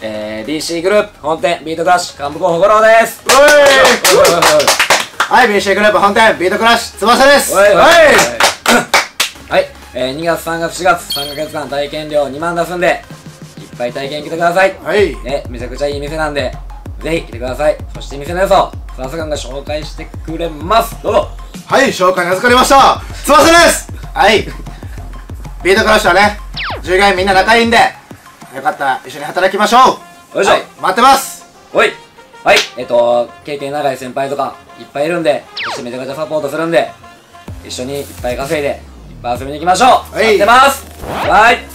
えー、DC グループ本店ビートクラッシュ幹部候補五郎です。はい、BC グループ本店ビートクラッシュ翼です。はい。はい、えー、2月3月4月3ヶ月間体験料2万出すんでいっぱい体験来てください。はい。ね、めちゃくちゃいい店なんでぜひ来てください。そして店の良さを翼くんが紹介してくれます。どうぞ。はい、紹介に預かりました。翼です。はい。ビートクラッシュはね従業員みんな仲いいんでよかったら一緒に働きましょう。よいしょ。はい、待ってます。おい。はい。えっと経験長い先輩とかいっぱいいるんでそしてめちゃくちゃサポートするんで一緒にいっぱい稼いでいっぱい遊びに行きましょう。はい。待ってます。はい「